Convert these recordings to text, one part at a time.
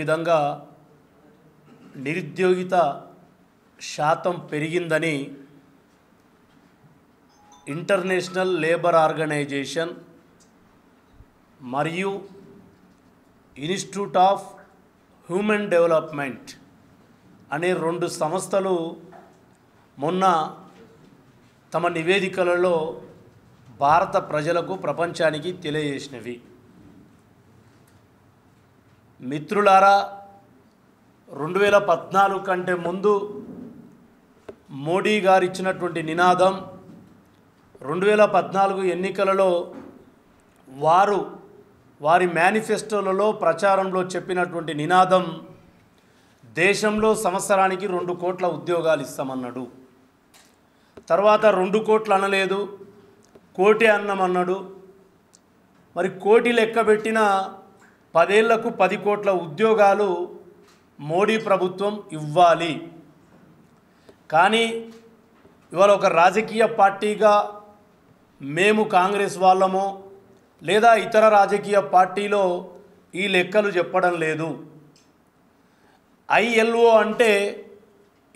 విధంగా నిరుద్యోగిత శాతం పెరిగిందని ఇంటర్నేషనల్ లేబర్ ఆర్గనైజేషన్ మరియు ఇన్స్టిట్యూట్ ఆఫ్ హ్యూమన్ డెవలప్మెంట్ అనే రెండు సంస్థలు మొన్న తమ నివేదికలలో భారత ప్రజలకు ప్రపంచానికి తెలియజేసినవి. మిత్రులారా రెండు వేల పద్నాలుగు కంటే ముందు మోడీ గారు ఇచ్చినటువంటి నినాదం రెండు వేల పద్నాలుగు ఎన్నికలలో వారు వారి మేనిఫెస్టోలలో ప్రచారంలో చెప్పినటువంటి నినాదం దేశంలో సంవత్సరానికి రెండు కోట్ల ఉద్యోగాలు ఇస్తామన్నాడు. తర్వాత రెండు కోట్లు అనలేదు కోటి అన్నం అన్నాడు మరి కోటి లెక్క పెట్టిన పదేళ్ళకు పది కోట్ల ఉద్యోగాలు మోడీ ప్రభుత్వం ఇవ్వాలి. కానీ ఇవాళ ఒక రాజకీయ పార్టీగా మేము కాంగ్రెస్ వాళ్ళమో లేదా ఇతర రాజకీయ పార్టీలో ఈ లెక్కలు చెప్పడం లేదు. ఐఎల్ఓ అంటే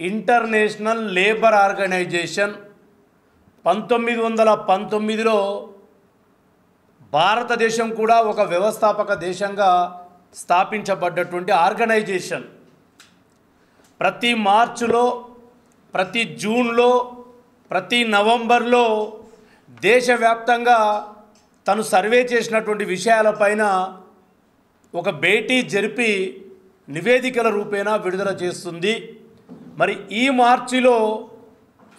ఇంటర్నేషనల్ లేబర్ ఆర్గనైజేషన్. పంతొమ్మిది వందల పంతొమ్మిదిలో భారతదేశం కూడా ఒక వ్యవస్థాపక దేశంగా స్థాపించబడ్డటువంటి ఆర్గనైజేషన్. ప్రతి మార్చిలో ప్రతి జూన్లో ప్రతి నవంబర్లో దేశవ్యాప్తంగా తను సర్వే చేసినటువంటి విషయాలపైన ఒక భేటీ జరిపి నివేదికల రూపేణా విడుదల చేస్తుంది. మరి ఈ మార్చిలో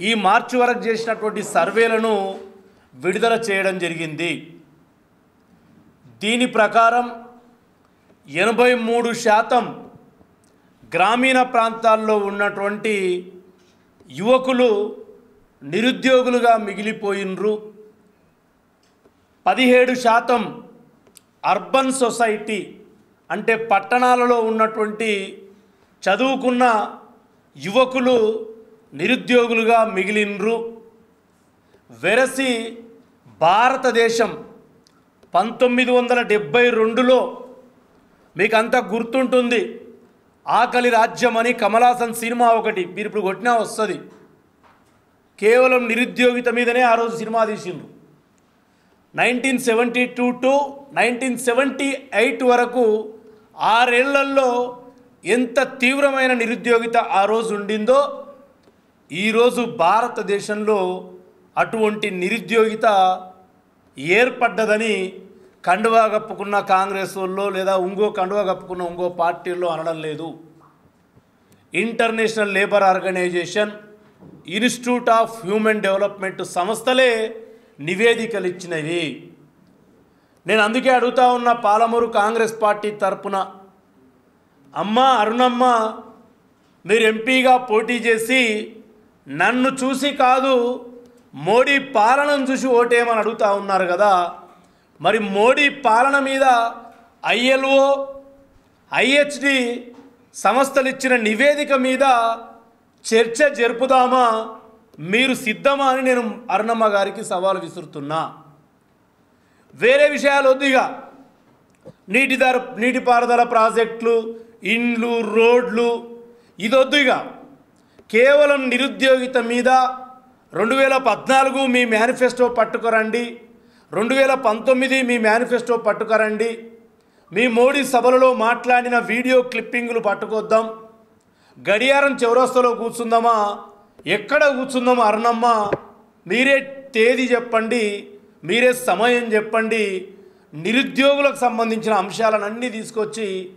ఈ మార్చి వరకు చేసినటువంటి సర్వేలను విడుదల చేయడం జరిగింది. దీని ప్రకారం ఎనభై మూడు శాతం గ్రామీణ ప్రాంతాల్లో ఉన్నటువంటి యువకులు నిరుద్యోగులుగా మిగిలిపోయినరు. పదిహేడు శాతం అర్బన్ సొసైటీ అంటే పట్టణాలలో ఉన్నటువంటి చదువుకున్న యువకులు నిరుద్యోగులుగా మిగిలినరు. వెరసి భారతదేశం పంతొమ్మిది వందల డెబ్భై రెండులో మీకు అంతా గుర్తుంటుంది. ఆకలి రాజ్యం అని కమలాసన్ సినిమా ఒకటి. మీరు ఇప్పుడు కొట్టినా వస్తుంది. కేవలం నిరుద్యోగిత మీదనే ఆ రోజు cinema తీసిండ్రు. Nineteen seventy two to nineteen seventy eight వరకు ఆరేళ్ళలో ఎంత తీవ్రమైన నిరుద్యోగిత ఆ రోజు ఉండిందో ఈరోజు భారతదేశంలో అటువంటి నిరుద్యోగిత ఏర్పడ్డదని కండువా కప్పుకున్న కాంగ్రెస్ వాళ్ళు లేదా ఇంకో కండువా కప్పుకున్న ఇంకో పార్టీల్లో అనడం లేదు. International labour organisation institute of human development సంస్థలే నివేదికలు ఇచ్చినవి. నేను అందుకే అడుగుతా ఉన్న పాలమూరు కాంగ్రెస్ పార్టీ తరపున అమ్మ అరుణమ్మ మీరు ఎంపీగా పోటీ చేసి నన్ను చూసి కాదు మోడీ పాలనను చూసి ఓటేయమని అడుగుతా ఉన్నారు కదా మరి మోడీ పాలన మీద ఐఎల్ఓ ఐహెచ్డి సంస్థలు ఇచ్చిన నివేదిక మీద చర్చ జరుపుదామా మీరు సిద్ధమా అని నేను అరుణమ్మ గారికి సవాల్ విసురుతున్నా. వేరే విషయాలు వద్దు నీటిదార నీటిపారుదల ప్రాజెక్టులు ఇండ్లు రోడ్లు ఇదొద్దుగా కేవలం నిరుద్యోగిత మీద రెండు వేల పద్నాలుగు మీ మేనిఫెస్టో పట్టుకురండి. రెండు వేల పంతొమ్మిది మీ మేనిఫెస్టో పట్టుకురండి. మీ మోడీ సభలలో మాట్లాడిన వీడియో క్లిప్పింగులు పట్టుకొద్దాం. గడియారం చౌరస్తలో కూర్చుందామా? ఎక్కడ కూర్చుందామా అరుణమ్మ? మీరే తేదీ చెప్పండి. మీరే సమయం చెప్పండి. నిరుద్యోగులకు సంబంధించిన అంశాలన్నీ తీసుకొచ్చి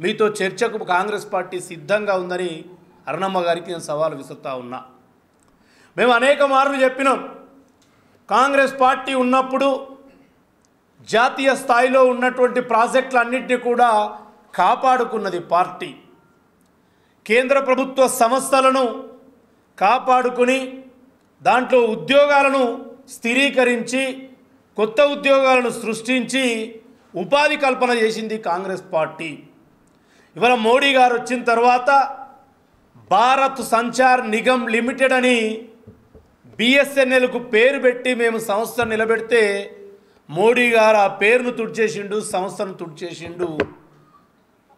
మీతో చర్చకు కాంగ్రెస్ పార్టీ సిద్ధంగా ఉందని అరుణమ్మ గారికి నేను సవాలు విసురుతా ఉన్నా. మేము అనేక మార్లు చెప్పినాం. కాంగ్రెస్ పార్టీ ఉన్నప్పుడు జాతీయ స్థాయిలో ఉన్నటువంటి ప్రాజెక్టులన్నింటినీ కూడా కాపాడుకున్నది పార్టీ. కేంద్ర ప్రభుత్వ సంస్థలను కాపాడుకుని దాంట్లో ఉద్యోగాలను స్థిరీకరించి కొత్త ఉద్యోగాలను సృష్టించి ఉపాధి కల్పన చేసింది కాంగ్రెస్ పార్టీ. ఇవాళ మోడీ గారు వచ్చిన తర్వాత భారత్ సంచార్ నిగమ్ లిమిటెడ్ అని బిఎస్ఎన్ఎల్కు పేరు పెట్టి మేము సంస్థను నిలబెడితే మోడీ గారు ఆ పేరును తుడిచేసిండు సంస్థను తుడిచేసిండు.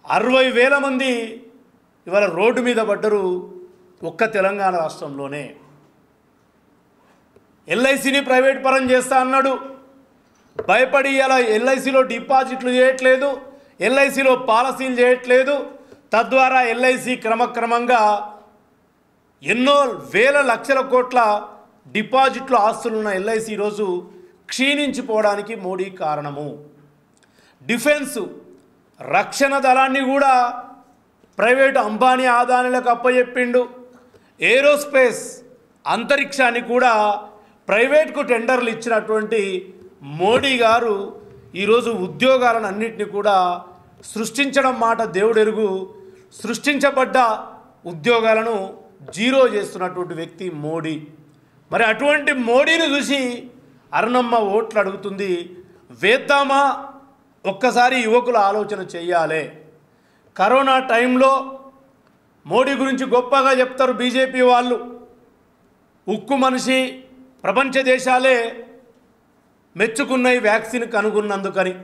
అరవై వేల మంది ఇవాళ రోడ్డు మీద పడ్డరు ఒక్క తెలంగాణ రాష్ట్రంలోనే. ఎల్ఐసిని ప్రైవేట్ పరం చేస్తా అన్నాడు. భయపడి అలా ఎల్ఐసిలో డిపాజిట్లు చేయట్లేదు ఎల్ఐసిలో పాలసీలు చేయట్లేదు. తద్వారా ఎల్ఐసి క్రమక్రమంగా ఎన్నో వేల లక్షల కోట్ల డిపాజిట్లు ఆస్తులున్న ఎల్ఐసి ఈరోజు క్షీణించిపోవడానికి మోడీ కారణము. డిఫెన్స్ రక్షణ దళాన్ని కూడా ప్రైవేటు అంబానీ ఆదానులకు అప్పచెప్పిండు ఏరోస్పేస్ అంతరిక్షాన్ని కూడా ప్రైవేట్కు టెండర్లు ఇచ్చినటువంటి మోడీ గారు ఈరోజు ఉద్యోగాలను అన్నింటినీ కూడా సృష్టించడం మాట దేవుడెరుగు. సృష్టించబడ్డ ఉద్యోగాలను జీరో చేస్తున్నటువంటి వ్యక్తి మోడీ. మరి అటువంటి మోడీని చూసి అరుణమ్మ ఓట్లు అడుగుతుంది. వేద్దామా? ఒక్కసారి యువకుల ఆలోచన చెయ్యాలి కరోనా టైంలో మోడీ గురించి గొప్పగా చెప్తారు బీజేపీ వాళ్ళు. ఉక్కు మనిషి ప్రపంచ దేశాలే మెచ్చుకున్నాయి వ్యాక్సిన్ కనుగొన్నందుకని.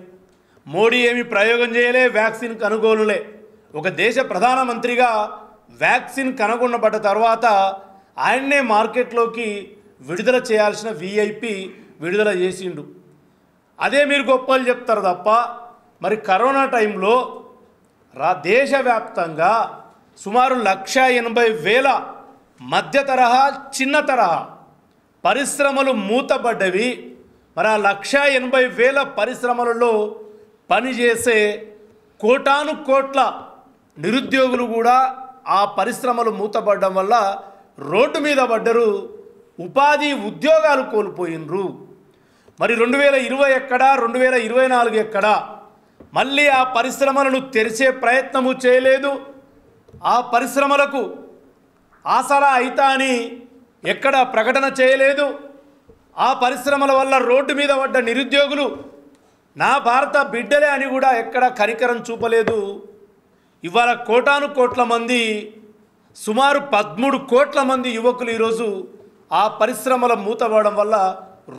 మోడీ ఏమి ప్రయోగం చేయలే వ్యాక్సిన్ కనుగోలులే. ఒక దేశ ప్రధానమంత్రిగా వ్యాక్సిన్ కనుగొనబడ్డ తర్వాత ఆయన్నే మార్కెట్లోకి విడుదల చేయాల్సిన విఐపి విడుదల చేసిండు. అదే మీరు గొప్పలు చెప్తారు తప్ప మరి కరోనా టైంలో రా దేశవ్యాప్తంగా సుమారు లక్ష ఎనభై వేల మధ్య తరహా చిన్న తరహా పరిశ్రమలు మూతబడ్డవి మరి ఆ లక్ష ఎనభై వేల పరిశ్రమలలో పనిచేసే కోటాను కోట్ల నిరుద్యోగులు కూడా ఆ పరిశ్రమలు మూతపడడం వల్ల రోడ్డు మీద పడ్డరు ఉపాధి ఉద్యోగాలు కోల్పోయినరు. మరి రెండు వేల ఇరవై ఎక్కడా రెండు వేల ఇరవై నాలుగు ఎక్కడా? మళ్ళీ ఆ పరిశ్రమలను తెరిచే ప్రయత్నము చేయలేదు. ఆ పరిశ్రమలకు ఆసరా అయితా అని ఎక్కడ ప్రకటన చేయలేదు. ఆ పరిశ్రమల వల్ల రోడ్డు మీద పడ్డ నిరుద్యోగులు నా భారత బిడ్డలే అని కూడా ఎక్కడ కనికరం చూపలేదు. ఇవాళ కోటాను కోట్ల మంది సుమారు పదమూడు కోట్ల మంది యువకులు ఈరోజు ఆ పరిశ్రమల మూతబడడం వల్ల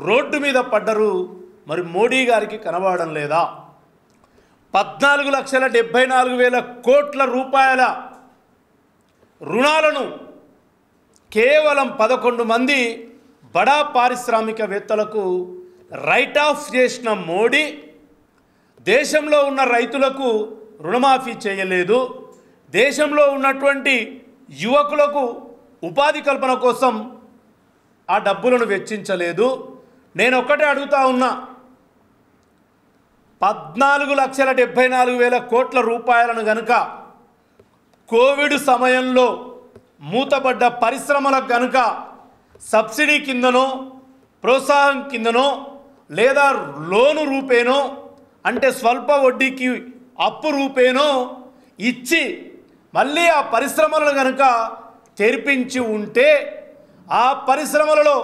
రోడ్డు మీద పడ్డరు. మరి మోడీ గారికి కనబడడం లేదా? పద్నాలుగు లక్షల డెబ్బై నాలుగు వేల కోట్ల రూపాయల రుణాలను కేవలం పదకొండు మంది బడా పారిశ్రామికవేత్తలకు రైట్ ఆఫ్ చేసిన మోడీ దేశంలో ఉన్న రైతులకు రుణమాఫీ చేయలేదు. దేశంలో ఉన్నటువంటి యువకులకు ఉపాధి కల్పన కోసం ఆ డబ్బులను వెచ్చించలేదు. నేను ఒక్కటే అడుగుతా ఉన్నా. పద్నాలుగు లక్షల డెబ్బై నాలుగు వేల కోట్ల రూపాయలను గనుక కోవిడ్ సమయంలో మూతపడ్డ పరిశ్రమలకు గనుక సబ్సిడీ కిందనో ప్రోత్సాహం కిందనో లేదా లోను రూపేనో అంటే స్వల్ప వడ్డీకి అప్పు రూపేనో ఇచ్చి మళ్ళీ ఆ పరిశ్రమలను కనుక తెరిపించి ఉంటే ఆ పరిశ్రమలలో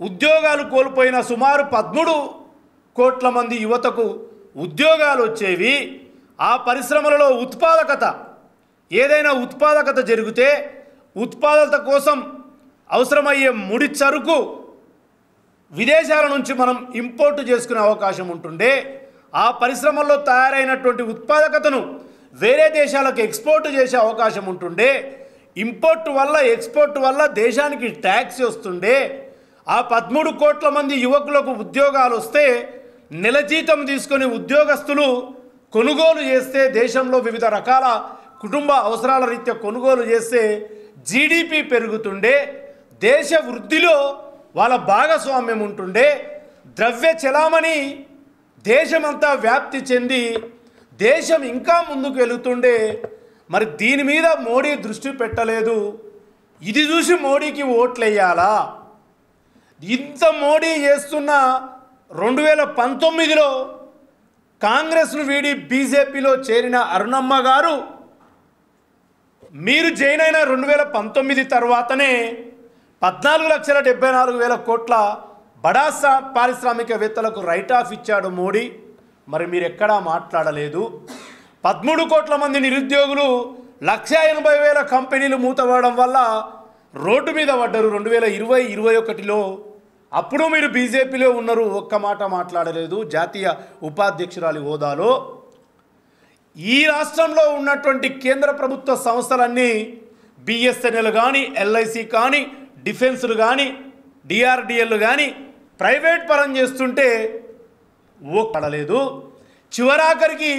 ఉద్యోగాలు కోల్పోయిన సుమారు పదమూడు కోట్ల మంది యువతకు ఉద్యోగాలు వచ్చేవి. ఆ పరిశ్రమలలో ఉత్పాదకత ఏదైనా ఉత్పాదకత జరిగితే ఉత్పాదకత కోసం అవసరమయ్యే ముడి సరుకు విదేశాల నుంచి మనం ఇంపోర్ట్ చేసుకునే అవకాశం ఉంటుండే. ఆ పరిశ్రమల్లో తయారైనటువంటి ఉత్పాదకతను వేరే దేశాలకు ఎక్స్పోర్ట్ చేసే అవకాశం ఉంటుండే. ఇంపోర్ట్ వల్ల ఎక్స్పోర్ట్ వల్ల దేశానికి ట్యాక్స్ వస్తుండే. ఆ పదమూడు కోట్ల మంది యువకులకు ఉద్యోగాలు వస్తే నెల జీతం తీసుకొని ఉద్యోగస్తులు కొనుగోలు చేస్తే దేశంలో వివిధ రకాల కుటుంబ అవసరాల రీత్యా కొనుగోలు చేస్తే జీడిపి పెరుగుతుండే. దేశ వృద్ధిలో వాళ్ళ భాగస్వామ్యం ఉంటుండే. ద్రవ్య చలామణి దేశమంతా వ్యాప్తి చెంది దేశం ఇంకా ముందుకు వెళుతుండే. మరి దీని మీద మోడీ దృష్టి పెట్టలేదు. ఇది చూసి మోడీకి ఓట్లేయాలా? ఇంత మోడీ చేస్తున్న రెండు వేల పంతొమ్మిదిలో కాంగ్రెస్ను వీడి బీజేపీలో చేరిన అరుణమ్మ గారు మీరు జైన్ అయిన రెండు వేల పంతొమ్మిది తర్వాతనే పద్నాలుగు లక్షల డెబ్బై నాలుగు వేల కోట్ల బడా పారిశ్రామికవేత్తలకు రైట్ ఆఫ్ ఇచ్చాడు మోడీ. మరి మీరు ఎక్కడా మాట్లాడలేదు? పదమూడు కోట్ల మంది నిరుద్యోగులు లక్ష ఎనభై వేల కంపెనీలు మూతపడడం వల్ల రోడ్డు మీద పడ్డారు. రెండు వేల ఇరవై ఇరవై ఒకటిలో అప్పుడు మీరు బీజేపీలో ఉన్నారు. ఒక్క మాట మాట్లాడలేదు. జాతీయ ఉపాధ్యక్షురాలి హోదాలో ఈ రాష్ట్రంలో ఉన్నటువంటి కేంద్ర ప్రభుత్వ సంస్థలన్నీ బిఎస్ఎన్ఎల్ కానీ ఎల్ఐసి కానీ డిఫెన్స్లు కానీ డిఆర్డిఎల్ కానీ ప్రైవేట్ పరం చేస్తుంటే ఓ పడలేదు చివరాఖరికి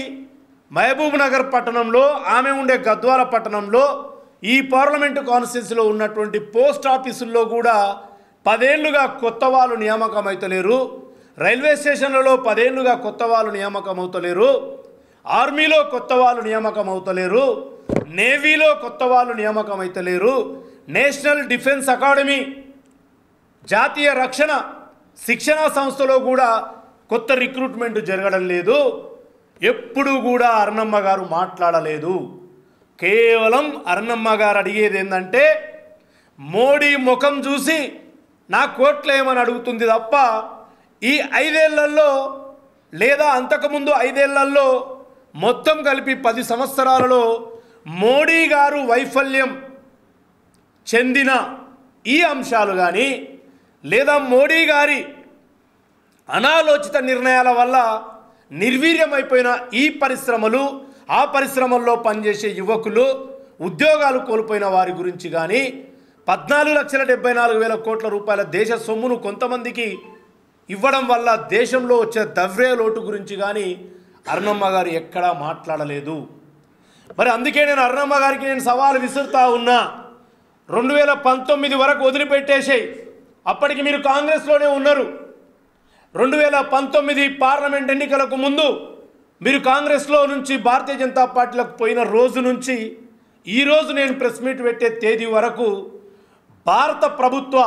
మహబూబ్ నగర్ పట్టణంలో ఆమె ఉండే గద్వాల పట్టణంలో ఈ పార్లమెంటు కాన్స్టిట్యున్సీలో ఉన్నటువంటి పోస్ట్ ఆఫీసుల్లో కూడా పదేళ్ళుగా కొత్త వాళ్ళు నియామకం అవుతలేరు రైల్వే స్టేషన్లలో పదేళ్ళుగా కొత్త వాళ్ళు నియామకం అవుతలేరు ఆర్మీలో కొత్త వాళ్ళు నియామకం అవుతలేరు నేవీలో కొత్త వాళ్ళు నియామకం అవుతలేరు నేషనల్ డిఫెన్స్ అకాడమీ జాతీయ రక్షణ శిక్షణా సంస్థలో కూడా కొత్త రిక్రూట్మెంట్ జరగడం లేదు. ఎప్పుడు కూడా అరణమ్మ గారు మాట్లాడలేదు. కేవలం అరణమ్మ గారు అడిగేది ఏంటంటే మోడీ ముఖం చూసి నా కోట్లేమని అడుగుతుంది తప్ప ఈ ఐదేళ్ళలో లేదా అంతకుముందు ఐదేళ్ళలో మొత్తం కలిపి పది సంవత్సరాలలో మోడీ గారు వైఫల్యం చెందిన ఈ అంశాలు కానీ లేదా మోడీ గారి అనాలోచిత నిర్ణయాల వల్ల నిర్వీర్యమైపోయిన ఈ పరిశ్రమలు ఆ పరిశ్రమల్లో పనిచేసే యువకులు ఉద్యోగాలు కోల్పోయిన వారి గురించి కానీ పద్నాలుగు లక్షల డెబ్బై నాలుగు వేల కోట్ల రూపాయల దేశ సొమ్మును కొంతమందికి ఇవ్వడం వల్ల దేశంలో వచ్చే దవ్రే లోటు గురించి కానీ అరుణమ్మ గారు ఎక్కడా మాట్లాడలేదు. మరి అందుకే నేను అరుణమ్మ గారికి నేను సవాలు విసురుతా ఉన్నా. రెండు వేల పంతొమ్మిది వరకు వదిలిపెట్టేసాయి. అప్పటికి మీరు కాంగ్రెస్లోనే ఉన్నారు. రెండు వేల పంతొమ్మిది పార్లమెంట్ ఎన్నికలకు ముందు మీరు కాంగ్రెస్లో నుంచి భారతీయ జనతా పార్టీలకు పోయిన రోజు నుంచి ఈరోజు నేను ప్రెస్ మీట్ పెట్టే తేదీ వరకు భారత ప్రభుత్వ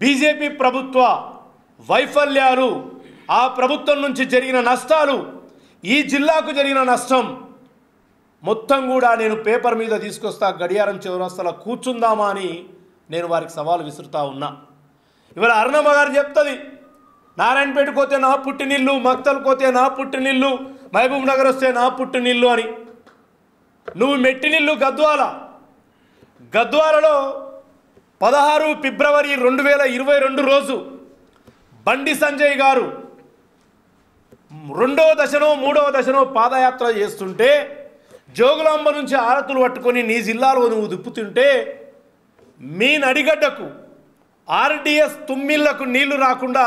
బీజేపీ ప్రభుత్వ వైఫల్యాలు ఆ ప్రభుత్వం నుంచి జరిగిన నష్టాలు ఈ జిల్లాకు జరిగిన నష్టం మొత్తం కూడా నేను పేపర్ మీద తీసుకొస్తా గడియారం చివరస్తల కూర్చుందామా అని నేను వారికి సవాలు విసురుతా ఉన్నా. ఇవాళ అరుణమ్మ గారు చెప్తుంది నారాయణపేట పోతే నా పుట్టినిల్లు మక్తలు పోతే నా పుట్టినిల్లు మహబూబ్ నగర్ వస్తే నా పుట్టినిల్లు అని. నువ్వు మెట్టినిల్లు గద్వాల. గద్వాలలో పదహారు ఫిబ్రవరి రెండు వేల ఇరవై రెండు రోజు బండి సంజయ్ గారు రెండో దశనో మూడవ దశనో పాదయాత్ర చేస్తుంటే జోగులాంబ నుంచి ఆరతులు పట్టుకొని నీ జిల్లాలో నువ్వు దిప్పుతుంటే మీ నడిగడ్డకు ఆర్డిఎస్ తుమ్మిళ్ళకు నీళ్ళు రాకుండా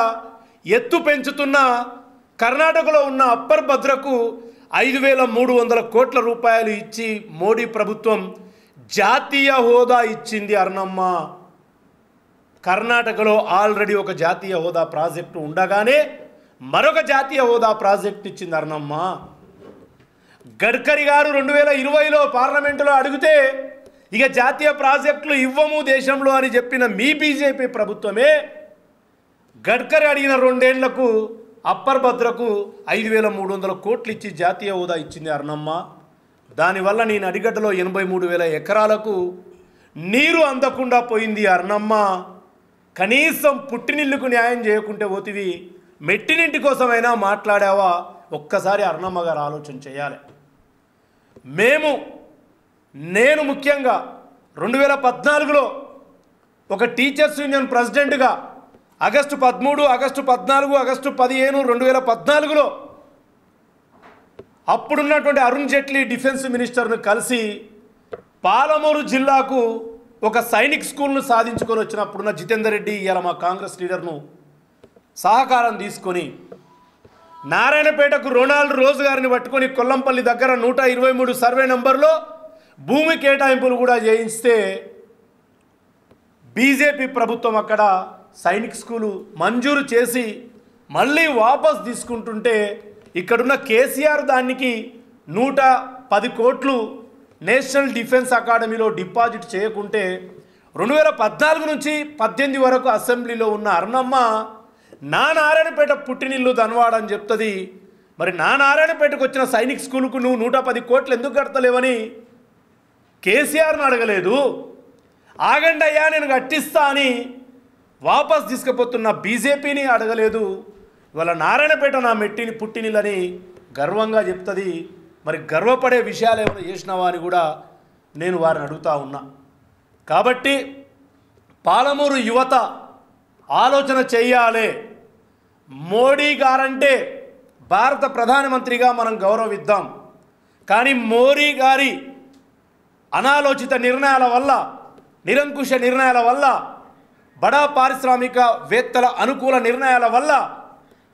ఎత్తు పెంచుతున్న కర్ణాటకలో ఉన్న అప్పర్ భద్రకు ఐదు వేల మూడు వందల కోట్ల రూపాయలు ఇచ్చి మోడీ ప్రభుత్వం జాతీయ హోదా ఇచ్చింది అర్ణమ్మ. కర్ణాటకలో ఆల్రెడీ ఒక జాతీయ హోదా ప్రాజెక్టు ఉండగానే మరొక జాతీయ హోదా ప్రాజెక్ట్ ఇచ్చింది అర్ణమ్మ. గడ్కరీ గారు రెండు వేల ఇరవైలో పార్లమెంటులో అడిగితే ఇక జాతీయ ప్రాజెక్టులు ఇవ్వము దేశంలో అని చెప్పిన మీ బీజేపీ ప్రభుత్వమే గడ్కరీ అడిగిన రెండేళ్ళకు అప్పర్ భద్రకు ఐదు వేల మూడు వందల కోట్లు ఇచ్చి జాతీయ హోదా ఇచ్చింది అర్ణమ్మ. దానివల్ల నేను అడిగడ్డలో ఎనభై మూడు వేల ఎకరాలకు నీరు అందకుండా పోయింది అర్ణమ్మ. కనీసం పుట్టినిల్లుకు న్యాయం చేయకుంటే పోతివి మెట్టినింటి కోసమైనా మాట్లాడావా? ఒక్కసారి అర్ణమ్మ గారు ఆలోచన చేయాలి. మేము నేను ముఖ్యంగా రెండు వేల పద్నాలుగులో ఒక టీచర్స్ యూనియన్ ప్రెసిడెంట్గా ఆగస్టు పదమూడు ఆగస్టు పద్నాలుగు ఆగస్టు పదిహేను రెండు వేల పద్నాలుగులో అప్పుడున్నటువంటి అరుణ్ జైట్లీ డిఫెన్స్ మినిస్టర్ను కలిసి పాలమూరు జిల్లాకు ఒక సైనిక్ స్కూల్ను సాధించుకొని వచ్చినప్పుడున్న జితేందర్ రెడ్డి ఇవాళ మా కాంగ్రెస్ లీడర్ను సహకారం తీసుకొని నారాయణపేటకు రొనాల్డ్ రోజు గారిని పట్టుకొని కొల్లంపల్లి దగ్గర నూట ఇరవై మూడు సర్వే నెంబర్లో భూమి కేటాయింపులు కూడా చేయిస్తే బీజేపీ ప్రభుత్వం అక్కడ సైనిక్ స్కూలు మంజూరు చేసి మళ్ళీ వాపస్ తీసుకుంటుంటే ఇక్కడున్న కేసీఆర్ దానికి నూట పది కోట్లు నేషనల్ డిఫెన్స్ అకాడమీలో డిపాజిట్ చేయకుంటే రెండు వేల పద్నాలుగు నుంచి పద్దెనిమిది వరకు అసెంబ్లీలో ఉన్న అరుణమ్మ నా నారాయణపేట పుట్టినిల్లు ధనవాడ అని చెప్తుంది. మరి నా నారాయణపేటకు వచ్చిన సైనిక్ స్కూల్కు నువ్వు నూట పది కోట్లు ఎందుకు కడతలేవని కేసీఆర్ని అడగలేదు. ఆగండి అయ్యా నేను కట్టిస్తా అని వాపస్ తీసుకుపోతున్న బీజేపీని అడగలేదు. ఇవాళ నారాయణపేట నా మెట్టిని పుట్టినిల్లని గర్వంగా చెప్తుంది. మరి గర్వపడే విషయాలు ఏమైనా చేసినావా అని కూడా నేను వారిని అడుగుతా ఉన్నా. కాబట్టి పాలమూరు యువత ఆలోచన చేయాలి. మోడీ గారంటే భారత ప్రధానమంత్రిగా మనం గౌరవిద్దాం. కానీ మోడీ గారి అనాలోచిత నిర్ణయాల వల్ల నిరంకుశ నిర్ణయాల వల్ల బడా పారిశ్రామిక వేత్తల అనుకూల నిర్ణయాల వల్ల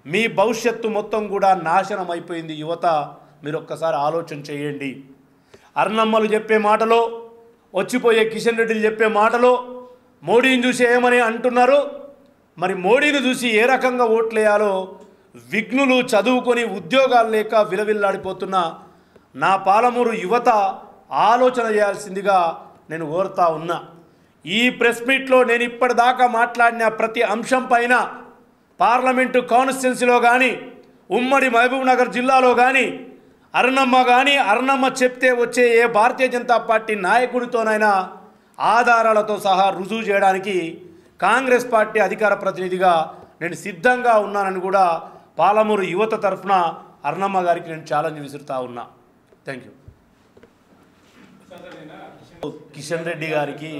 మీ భవిష్యత్తు మొత్తం కూడా నాశనం అయిపోయింది యువత. మీరు ఒక్కసారి ఆలోచన చేయండి. అర్ణమ్మలు చెప్పే మాటలో వచ్చిపోయే కిషన్ రెడ్డిలు చెప్పే మాటలో మోడీని చూసి ఏమని అంటున్నారు? మరి మోడీని చూసి ఏ రకంగా ఓట్లేయాలో విఘ్నులు చదువుకొని ఉద్యోగాలు లేక విలవిల్లాడిపోతున్న నా పాలమూరు యువత ఆలోచన చేయాల్సిందిగా నేను కోరుతా ఉన్నా. ఈ ప్రెస్ మీట్లో నేను ఇప్పటిదాకా మాట్లాడిన ప్రతి అంశం పైన పార్లమెంటు కాన్స్టిట్యున్సీలో కానీ ఉమ్మడి మహబూబ్ నగర్ జిల్లాలో కానీ అరుణమ్మ కానీ అరుణమ్మ చెప్తే వచ్చే ఏ భారతీయ జనతా పార్టీ నాయకుడితోనైనా ఆధారాలతో సహా రుజువు చేయడానికి కాంగ్రెస్ పార్టీ అధికార ప్రతినిధిగా నేను సిద్ధంగా ఉన్నానని కూడా పాలమూరు యువత తరఫున అరుణమ్మ గారికి నేను ఛాలెంజ్ విసురుతా ఉన్నా. థ్యాంక్ యూ కిషన్ రెడ్డి గారికి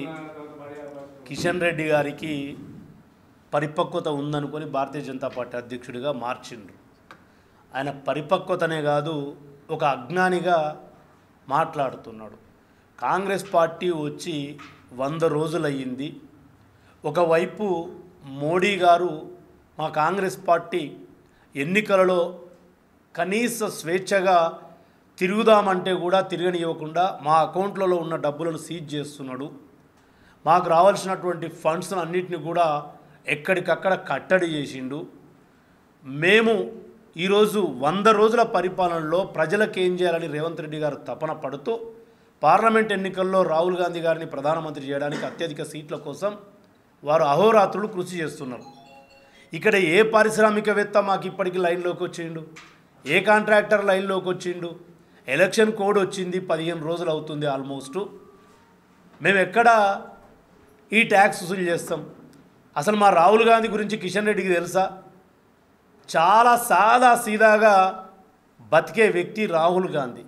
కిషన్ రెడ్డి గారికి పరిపక్వత ఉందనుకొని భారతీయ జనతా పార్టీ అధ్యక్షుడిగా మార్చిండ్రు. ఆయన పరిపక్వతనే కాదు ఒక అజ్ఞానిగా మాట్లాడుతున్నాడు. కాంగ్రెస్ పార్టీ వచ్చి వంద రోజులయ్యింది. ఒకవైపు మోడీ గారు మా కాంగ్రెస్ పార్టీ ఎన్నికలలో కనీస స్వేచ్ఛగా తిరుగుదామంటే కూడా తిరగనివ్వకుండా మా అకౌంట్లలో ఉన్న డబ్బులను సీజ్ చేస్తున్నాడు. మాకు రావాల్సినటువంటి ఫండ్స్ అన్నిటిని కూడా ఎక్కడికక్కడ కట్టడి చేసిండు. మేము ఈరోజు వంద రోజుల పరిపాలనలో ప్రజలకు ఏం చేయాలని రేవంత్ రెడ్డి గారు తపన పడుతూ పార్లమెంట్ ఎన్నికల్లో రాహుల్ గాంధీ గారిని ప్రధానమంత్రి చేయడానికి అత్యధిక సీట్ల కోసం వారు అహోరాత్రులు కృషి చేస్తున్నారు. ఇక్కడ ఏ పారిశ్రామికవేత్త మాకు ఇప్పటికీ లైన్లోకి వచ్చిండు? ఏ కాంట్రాక్టర్ లైన్లోకి వచ్చిండు? ఎలక్షన్ కోడ్ వచ్చింది పదిహేను రోజులు అవుతుంది ఆల్మోస్ట్. మేము ఎక్కడ ఈ ట్యాక్స్ వసూలు చేస్తాం. అసలు మా రాహుల్ గాంధీ గురించి కిషన్ రెడ్డికి తెలుసా? చాలా సాదా సీదాగా బతికే వ్యక్తి రాహుల్ గాంధీ.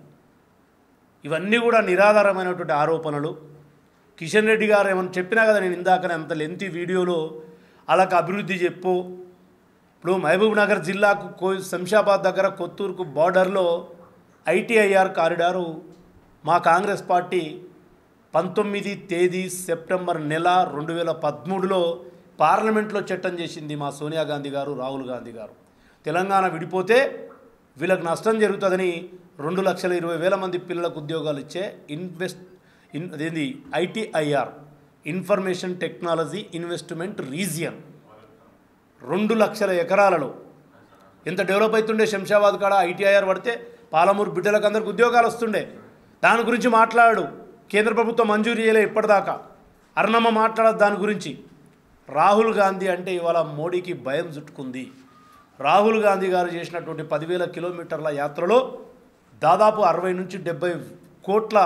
ఇవన్నీ కూడా నిరాధారమైనటువంటి ఆరోపణలు. కిషన్ రెడ్డి గారు ఏమన్నా చెప్పినా కదా నేను ఇందాకనే అంత లెంతి వీడియోలో అలాగ అభివృద్ధి చెప్పు. ఇప్పుడు మహబూబ్ నగర్ జిల్లాకు కో శంషాబాద్ దగ్గర కొత్తూరుకు బార్డర్లో ఐటీఐఆర్ కారిడారు మా కాంగ్రెస్ పార్టీ పంతొమ్మిది తేదీ సెప్టెంబర్ నెల రెండు వేల పదమూడులో పార్లమెంట్లో చట్టం చేసింది మా సోనియా గాంధీ గారు రాహుల్ గాంధీ గారు. తెలంగాణ విడిపోతే వీళ్ళకి నష్టం జరుగుతుందని రెండు లక్షల ఇరవై వేల మంది పిల్లలకు ఉద్యోగాలు ఇచ్చే ఇన్వెస్ట్ ఇన్ అదేంది ITIR information technology investment region. రెండు లక్షల ఎకరాలలో. ఎంత డెవలప్ అవుతుండే శంషాబాద్ కాడ ఐటీఐఆర్ పడితే పాలమూరు బిడ్డలకు అందరికి ఉద్యోగాలు వస్తుండే. దాని గురించి మాట్లాడు. కేంద్ర ప్రభుత్వం మంజూరు చేయలే ఇప్పటిదాకా. అరుణమ్మ మాట్లాడదు దాని గురించి. రాహుల్ గాంధీ అంటే ఇవాళ మోడీకి భయం చుట్టుకుంది. రాహుల్ గాంధీ గారు చేసినటువంటి పదివేల కిలోమీటర్ల యాత్రలో దాదాపు అరవై నుంచి డెబ్బై కోట్ల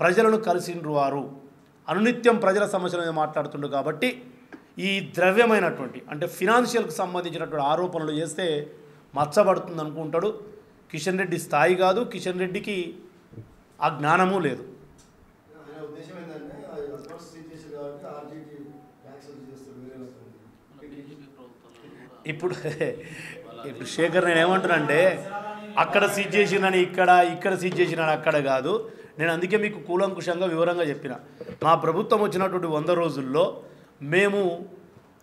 ప్రజలను కలిసిండ్రు వారు. అనునిత్యం ప్రజల సమస్యల మీద మాట్లాడుతుండ్రు కాబట్టి ఈ ద్రవ్యమైనటువంటి అంటే ఫినాన్షియల్కి సంబంధించినటువంటి ఆరోపణలు చేస్తే మచ్చబడుతుంది అనుకుంటాడు కిషన్ రెడ్డి స్థాయి కాదు కిషన్ రెడ్డికి ఆ జ్ఞానము లేదు ఆయన ఉద్దేశం ఏంటంటే అది అడ్వాన్స్ సీట్ చేశారు కాబట్టి ఆర్జీటీ ట్యాక్స్ చేస్తారు వేరే రకంగా. ఇప్పుడు ఇప్పుడు శేఖర్ నేను ఏమంటున్నానంటే అక్కడ సీజ్ చేసినని ఇక్కడ ఇక్కడ సీజ్ చేసినని అక్కడ కాదు. నేను అందుకే మీకు కూలంకుషంగా వివరంగా చెప్పిన. మా ప్రభుత్వం వచ్చినటువంటి వంద రోజుల్లో మేము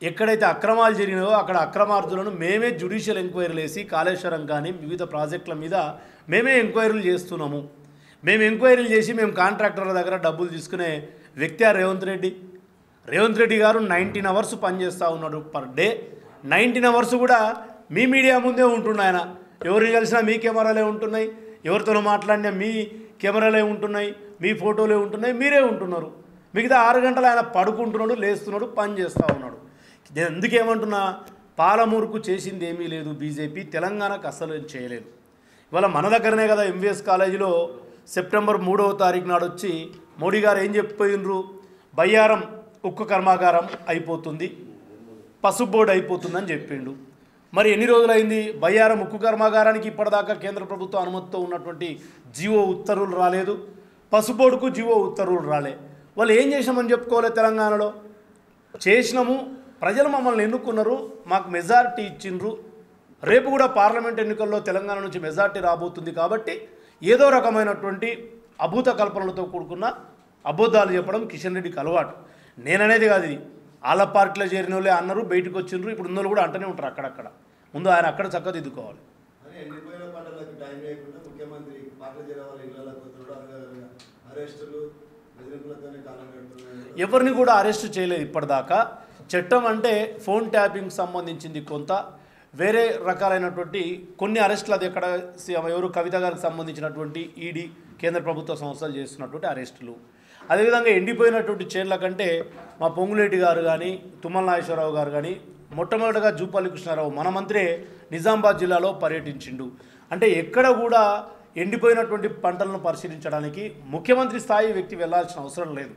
ఎక్కడైతే అక్రమాలు జరిగినాయో అక్కడ అక్రమార్థులను మేమే జ్యుడిషియల్ ఎంక్వైరీలు వేసి కాళేశ్వరం కానీ వివిధ ప్రాజెక్టుల మీద మేమే ఎంక్వైరీలు చేస్తున్నాము. మేము ఎంక్వైరీలు చేసి మేము కాంట్రాక్టర్ల దగ్గర డబ్బులు తీసుకునే వ్యక్తి ఆ రేవంత్ రెడ్డి. రేవంత్ రెడ్డి గారు నైన్టీన్ అవర్స్ పనిచేస్తూ ఉన్నాడు పర్ డే. నైన్టీన్ అవర్స్ కూడా మీ మీడియా ముందే ఉంటున్నాయి ఆయన. ఎవరిని కలిసినా మీ కెమెరాలే ఉంటున్నాయి. ఎవరితోనో మాట్లాడినా మీ కెమెరాలే ఉంటున్నాయి. మీ ఫోటోలే ఉంటున్నాయి. మీరే ఉంటున్నారు. మిగతా ఆరు గంటలు ఆయన పడుకుంటున్నాడు లేస్తున్నాడు పని చేస్తూ ఉన్నాడు. నేను ఎందుకేమంటున్నా పాలమూరుకు చేసింది ఏమీ లేదు బీజేపీ. తెలంగాణకు అస్సలు చేయలేదు. ఇవాళ మన దగ్గరనే కదా ఎంవిఎస్ కాలేజీలో సెప్టెంబర్ మూడవ తారీఖు నాడు వచ్చి మోడీ గారు ఏం చెప్పిపోయినరు బయ్యారం ఉక్కు కర్మాగారం అయిపోతుంది. పసుపుబోర్డు అయిపోతుందని చెప్పిండు. మరి ఎన్ని రోజులైంది? బయ్యారం ఉక్కు కర్మాగారానికి ఇప్పటిదాకా కేంద్ర ప్రభుత్వ అనుమతితో ఉన్నటువంటి జీవో ఉత్తర్వులు రాలేదు. పసుబోర్డుకు జీవో ఉత్తర్వులు రాలే. వాళ్ళు ఏం చేసినామని చెప్పుకోలే తెలంగాణలో? చేసినాము. ప్రజలు మమ్మల్ని ఎన్నుకున్నారు. మాకు మెజారిటీ ఇచ్చిండ్రు. రేపు కూడా పార్లమెంట్ ఎన్నికల్లో తెలంగాణ నుంచి మెజార్టీ రాబోతుంది కాబట్టి ఏదో రకమైనటువంటి అభూత కల్పనలతో కూడుకున్న అబద్ధాలు చెప్పడం కిషన్ రెడ్డికి అలవాటు. నేననేది కాదు ఇది. వాళ్ళ పార్టీలో చేరిన వాళ్ళే అన్నారు బయటకు వచ్చిండ్రు ఇప్పుడు ఉన్న వాళ్ళు కూడా అంటనే ఉంటారు అక్కడక్కడ. ముందు ఆయన అక్కడ చక్కదిద్దుకోవాలి కాలం గడుపుతున్నాడు ఎవరిని కూడా అరెస్ట్ చేయలేదు ఇప్పటిదాకా. చట్టం అంటే ఫోన్ ట్యాపింగ్ సంబంధించింది కొంత. వేరే రకాలైనటువంటి కొన్ని అరెస్టులు అది ఎక్కడ ఎవరు కవిత గారికి సంబంధించినటువంటి ఈడీ కేంద్ర ప్రభుత్వ సంస్థలు చేస్తున్నటువంటి అరెస్టులు. అదేవిధంగా ఎండిపోయినటువంటి చైర్ల కంటే మా పొంగులేటి గారు కానీ తుమ్మల నాగేశ్వరరావు గారు కానీ మొట్టమొదటగా జూపల్లి కృష్ణారావు మన మంత్రే నిజామాబాద్ జిల్లాలో పర్యటించిండు. అంటే ఎక్కడ కూడా ఎండిపోయినటువంటి పంటలను పరిశీలించడానికి ముఖ్యమంత్రి స్థాయి వ్యక్తి వెళ్ళాల్సిన అవసరం లేదు.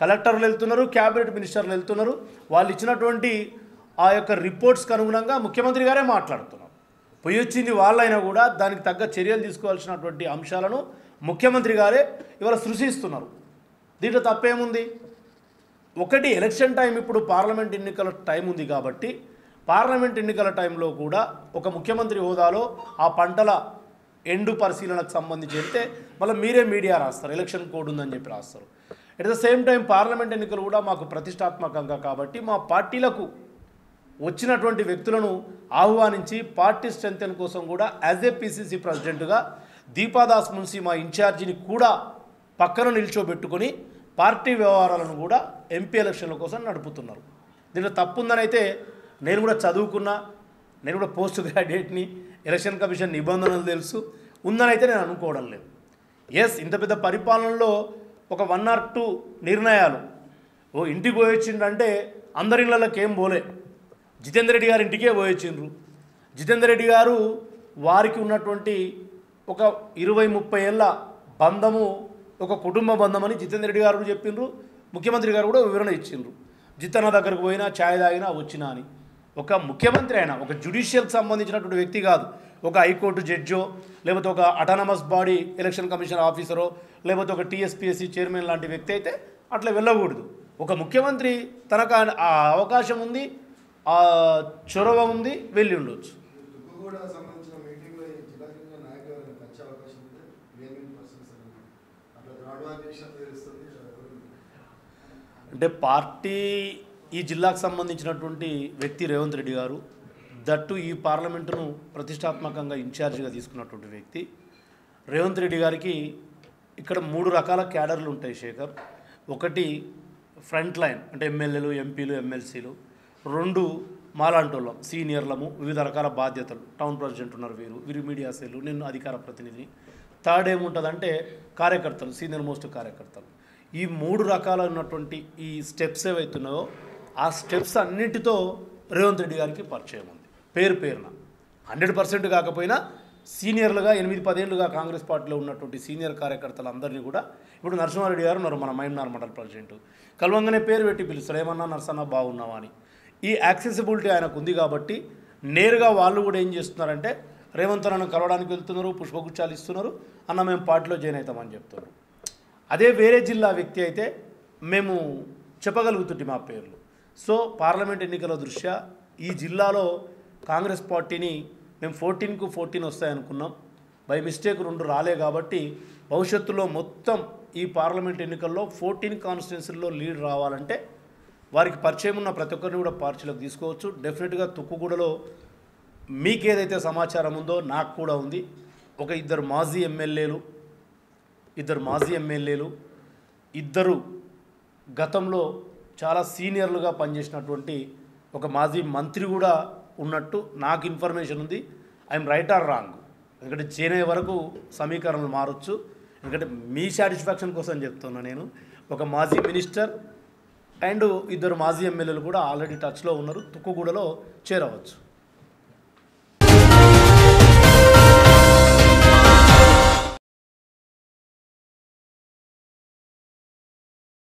కలెక్టర్లు వెళ్తున్నారు క్యాబినెట్ మినిస్టర్లు వెళ్తున్నారు వాళ్ళు ఇచ్చినటువంటి ఆ యొక్క రిపోర్ట్స్కి అనుగుణంగా ముఖ్యమంత్రి గారే మాట్లాడుతున్నారు. పోయి వచ్చింది వాళ్ళైనా కూడా దానికి తగ్గ చర్యలు తీసుకోవాల్సినటువంటి అంశాలను ముఖ్యమంత్రి గారే ఇవాళ సృష్టిస్తున్నారు. దీంట్లో తప్పేముంది? ఒకటి ఎలక్షన్ టైం ఇప్పుడు పార్లమెంట్ ఎన్నికల టైం ఉంది కాబట్టి పార్లమెంట్ ఎన్నికల టైంలో కూడా ఒక ముఖ్యమంత్రి హోదాలో ఆ పంటల ఎండు పరిశీలనకు సంబంధించి వెళ్తే మళ్ళీ మీరే మీడియా రాస్తారు ఎలక్షన్ కోడ్ ఉందని చెప్పి రాస్తారు. At the same time parliament ఎన్నికలు కూడా మాకు ప్రతిష్టాత్మకంగా కాబట్టి మా పార్టీలకు వచ్చినటువంటి వ్యక్తులను ఆహ్వానించి పార్టీ స్ట్రెంథెన్ కోసం కూడా యాజ్ ఏ పిసిసి ప్రెసిడెంట్గా దీపాదాస్ మున్సి మా ఇన్ఛార్జిని కూడా పక్కన నిల్చోబెట్టుకొని పార్టీ వ్యవహారాలను కూడా ఎంపీ ఎలక్షన్ల కోసం నడుపుతున్నారు. దీంట్లో తప్పుందని అయితే నేను కూడా చదువుకున్నా నేను కూడా పోస్ట్ గ్రాడ్యుయేట్ని ఎలక్షన్ కమిషన్ నిబంధనలు తెలుసు ఉందని అయితే నేను అనుకోవడం లేదు. ఎస్ ఇంత పెద్ద పరిపాలనలో ఒక వన్ ఆర్ టూ నిర్ణయాలు. ఓ ఇంటికి పోయొచ్చిండంటే అందరి ఇళ్ళకి ఏం పోలే. జితేందర్ రెడ్డి గారి ఇంటికే పోయొచ్చిండ్రు. జితేందర్ రెడ్డి గారు వారికి ఉన్నటువంటి ఒక ఇరవై ముప్పై ఏళ్ళ బంధము ఒక కుటుంబ బంధమని జితేంద్ర జితేందర్ రెడ్డి గారు చెప్పిండ్రు. ముఖ్యమంత్రి గారు కూడా వివరణ ఇచ్చిండ్రు. జితన్న దగ్గరకు పోయినా ఛాయ్ తాగినా వచ్చినా అని. ఒక ముఖ్యమంత్రి అయినా ఒక జ్యుడిషియల్కి సంబంధించినటువంటి వ్యక్తి కాదు. ఒక హైకోర్టు జడ్జో లేకపోతే ఒక అటానమస్ బాడీ ఎలక్షన్ కమిషన్ ఆఫీసరో లేకపోతే ఒక టీఎస్పీఎస్సీ చైర్మన్ లాంటి వ్యక్తి అయితే అట్లా వెళ్ళకూడదు. ఒక ముఖ్యమంత్రి తనకు ఆ- ఆ అవకాశం ఉంది ఆ చొరవ ఉంది వెళ్ళి ఉండొచ్చు తుక్కు కూడా సంబంధించిన మీటింగ్లో ఈ జిల్లా కేంద్ర నాయకులు ఎవరైనా వచ్చే అవకాశం ఉంది నేమింగ్ పర్సన్స్ అని అట్లా థర్డ్ వాల్యుయేషన్ తెలుస్తుంది అంటే పార్టీ ఈ జిల్లాకు సంబంధించినటువంటి వ్యక్తి రేవంత్ రెడ్డి గారు దట్టు ఈ పార్లమెంటును ప్రతిష్టాత్మకంగా ఇన్ఛార్జిగా తీసుకున్నటువంటి వ్యక్తి. రేవంత్ రెడ్డి గారికి ఇక్కడ మూడు రకాల క్యాడర్లు ఉంటాయి శేఖర్. ఒకటి ఫ్రంట్ లైన్ అంటే ఎమ్మెల్యేలు ఎంపీలు ఎమ్మెల్సీలు. రెండు మాలాంటోళ్ళం సీనియర్లము వివిధ రకాల బాధ్యతలు. టౌన్ ప్రెసిడెంట్ ఉన్నారు వీరు వీరు మీడియా సెల్లు నేను అధికార ప్రతినిధిని థర్డ్ ఏముంటుందంటే కార్యకర్తలు సీనియర్ మోస్ట్ కార్యకర్తలు. ఈ మూడు రకాల ఉన్నటువంటి ఈ స్టెప్స్ ఏవైతున్నాయో ఆ స్టెప్స్ అన్నిటితో రేవంత్ రెడ్డి గారికి పరిచయం ఉంది. పేరు పేరున. హండ్రెడ్ పర్సెంట్ కాకపోయినా సీనియర్లుగా ఎనిమిది పదేళ్ళుగా కాంగ్రెస్ పార్టీలో ఉన్నటువంటి సీనియర్ కార్యకర్తలందరినీ కూడా ఇప్పుడు నరసింహారెడ్డి గారు ఉన్నారు మన మైమ్నార్ మండల్ ప్రెసిడెంట్. కలవంగానే పేరు పెట్టి పిలుస్తారు. ఏమన్నా నరసన్న బాగున్నావా అని. ఈ యాక్సెసిబిలిటీ ఆయనకు ఉంది కాబట్టి నేరుగా వాళ్ళు కూడా ఏం చేస్తున్నారంటే రేవంత్ నన్ను కలవడానికి వెళ్తున్నారు పుష్పగుచ్చాలు ఇస్తున్నారు అన్న మేము పార్టీలో జాయిన్ అవుతామని చెప్తున్నారు. అదే వేరే జిల్లా వ్యక్తి అయితే మేము చెప్పగలుగుతుంటే మా పేర్లు. సో పార్లమెంట్ ఎన్నికల దృష్ట్యా ఈ జిల్లాలో కాంగ్రెస్ పార్టీని మేము ఫోర్టీన్కు ఫోర్టీన్ వస్తాయనుకున్నాం. బై మిస్టేక్ రెండు రాలే కాబట్టి భవిష్యత్తులో మొత్తం ఈ పార్లమెంట్ ఎన్నికల్లో ఫోర్టీన్ కాన్స్టిట్యున్సీల్లో లీడ్ రావాలంటే వారికి పరిచయం ఉన్న ప్రతి ఒక్కరిని కూడా పార్టీలోకి తీసుకోవచ్చు. డెఫినెట్గా తుక్కుగూడలో మీకేదైతే సమాచారం ఉందో నాకు కూడా ఉంది. ఒక ఇద్దరు మాజీ ఎమ్మెల్యేలు ఇద్దరు మాజీ ఎమ్మెల్యేలు ఇద్దరు గతంలో చాలా సీనియర్లుగా పనిచేసినటువంటి ఒక మాజీ మంత్రి కూడా ఉన్నట్టు నాకు ఇన్ఫర్మేషన్ ఉంది. I'm right or wrong. ఎందుకంటే చేనే వరకు సమీకరణలు మారొచ్చు. ఎందుకంటే మీ సాటిస్ఫాక్షన్ కోసం చెప్తున్నా నేను. ఒక మాజీ మినిస్టర్ అండ్ ఇద్దరు మాజీ ఎమ్మెల్యేలు కూడా ఆల్రెడీ టచ్లో ఉన్నారు. తుక్కుగూడలో చేరవచ్చు.